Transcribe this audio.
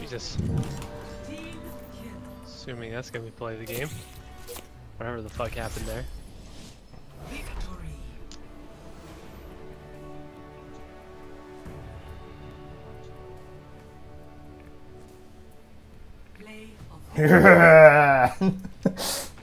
We just assuming that's gonna be play the game. Whatever the fuck happened there. Yeah.